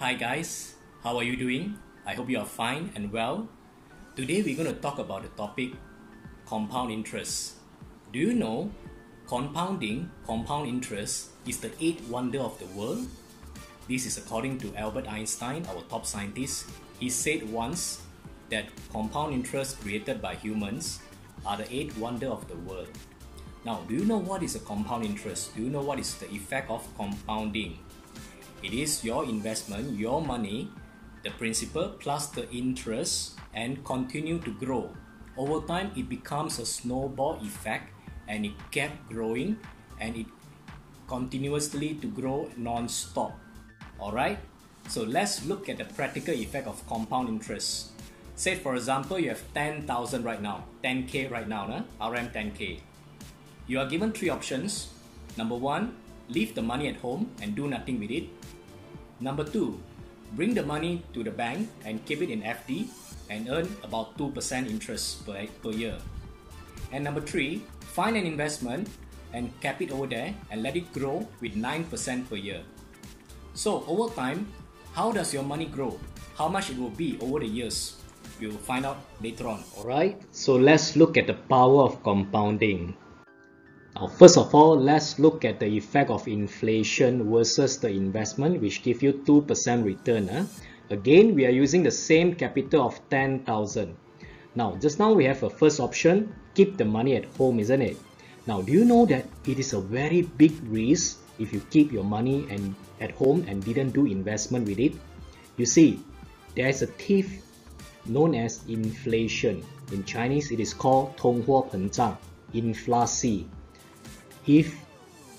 Hi guys, how are you doing? I hope you are fine and well. Today we're going to talk about the topic compound interest. Do you know compounding, compound interest is the eighth wonder of the world? This is according to Albert Einstein, our top scientist. He said once that compound interest created by humans are the eighth wonder of the world. Now, do you know what is a compound interest? Do you know what is the effect of compounding? It is your investment, your money, the principal plus the interest, and continue to grow. Over time, it becomes a snowball effect and it kept growing and it continuously to grow non-stop. Alright, so let's look at the practical effect of compound interest. Say for example, you have 10,000 right now, 10k right now, nah? RM 10k. You are given three options. Number one, leave the money at home and do nothing with it. Number two, bring the money to the bank and keep it in FD and earn about 2% interest per, per year. And number three, find an investment and cap it over there and let it grow with 9% per year. So over time, how does your money grow? How much it will be over the years? We'll find out later on. Alright, so let's look at the power of compounding. Now, first of all, let's look at the effect of inflation versus the investment, which give you 2% return. Huh? Again, we are using the same capital of 10,000. Now, just now we have a first option, keep the money at home, isn't it? Now, do you know that it is a very big risk if you keep your money and at home and didn't do investment with it? You see, there is a thief known as inflation. In Chinese, it is called 通货膨胀, inflation if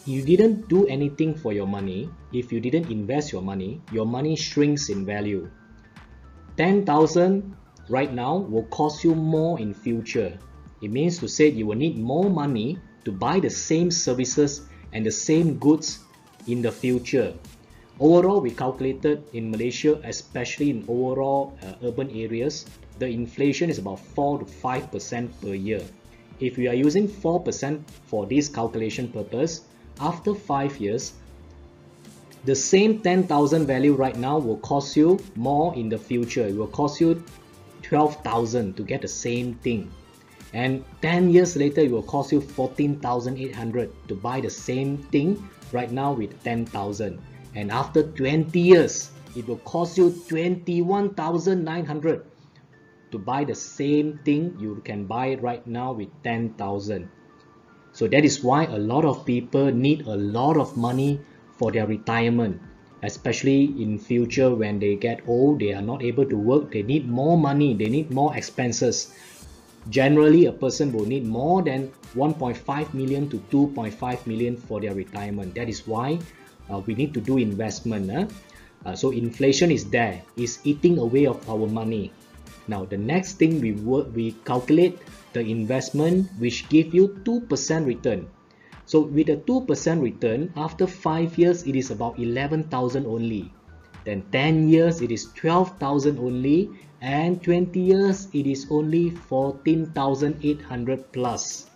you didn't do anything for your money, if you didn't invest your money, your money shrinks in value. 10,000 right now will cost you more in future. It means to say you will need more money to buy the same services and the same goods in the future. Overall, we calculated in Malaysia, especially in overall uh, urban areas, the inflation is about 4 to 5% per year if we are using 4% for this calculation purpose, after 5 years, the same 10,000 value right now will cost you more in the future. It will cost you 12,000 to get the same thing. And 10 years later, it will cost you 14,800 to buy the same thing right now with 10,000. And after 20 years, it will cost you 21,900 to buy the same thing you can buy right now with 10,000 so that is why a lot of people need a lot of money for their retirement especially in future when they get old they are not able to work they need more money they need more expenses. Generally a person will need more than 1.5 million to 2.5 million for their retirement. That is why uh, we need to do investment huh? uh, so inflation is there is eating away of our money now the next thing we work, we calculate the investment which give you 2% return. So with a 2% return, after 5 years it is about 11,000 only. Then 10 years it is 12,000 only and 20 years it is only 14,800 plus.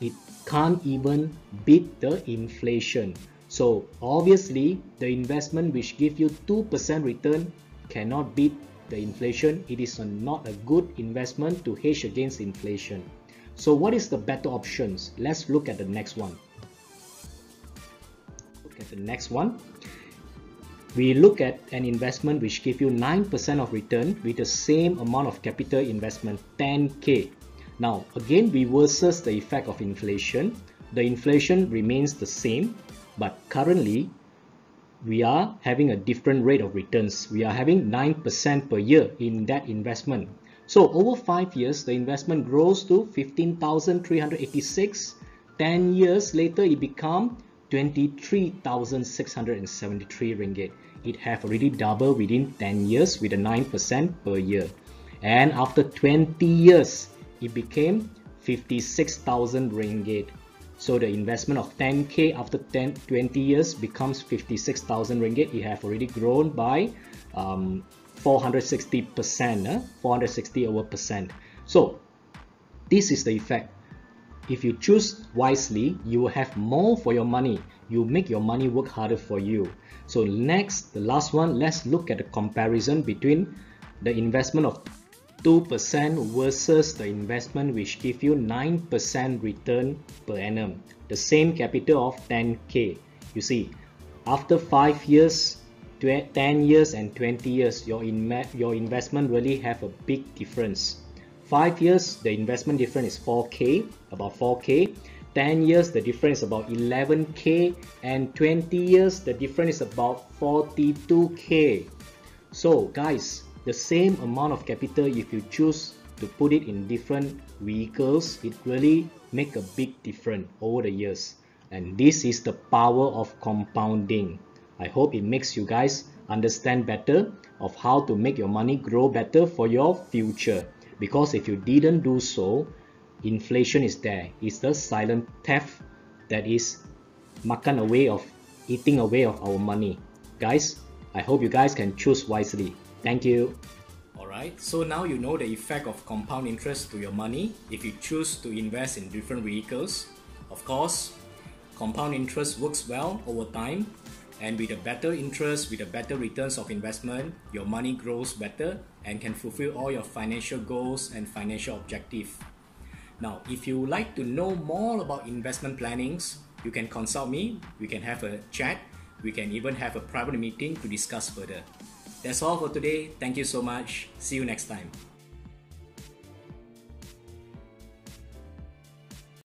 It can't even beat the inflation. So obviously the investment which give you 2% return cannot beat the inflation, it is a, not a good investment to hedge against inflation. So what is the better options? Let's look at the next one. Look at the next one. We look at an investment which give you 9% of return with the same amount of capital investment, 10k. Now, again, we versus the effect of inflation. The inflation remains the same, but currently we are having a different rate of returns. We are having 9% per year in that investment. So over 5 years, the investment grows to 15,386. 10 years later, it become 23,673 ringgit. It have already doubled within 10 years with a 9% per year. And after 20 years, it became 56,000 ringgit. So the investment of 10k after 10, 20 years becomes 56,000 ringgit. You have already grown by um, 460 percent, uh, 460 over percent. So this is the effect. If you choose wisely, you will have more for your money you make your money work harder for you. So next, the last one, let's look at the comparison between the investment of 2% versus the investment which give you 9% return per annum. The same capital of 10k. You see, after 5 years, 10 years and 20 years, your, your investment really have a big difference. 5 years, the investment difference is 4k, about 4k. 10 years, the difference is about 11k. And 20 years, the difference is about 42k. So guys, the same amount of capital if you choose to put it in different vehicles it really make a big difference over the years. And this is the power of compounding. I hope it makes you guys understand better of how to make your money grow better for your future. Because if you didn't do so inflation is there. It's the silent theft that is makan away of eating away of our money. Guys i hope you guys can choose wisely Thank you. Alright, so now you know the effect of compound interest to your money if you choose to invest in different vehicles. Of course, compound interest works well over time and with a better interest, with a better returns of investment, your money grows better and can fulfill all your financial goals and financial objectives. Now, if you like to know more about investment plannings, you can consult me, we can have a chat, we can even have a private meeting to discuss further. That's all for today. Thank you so much. See you next time.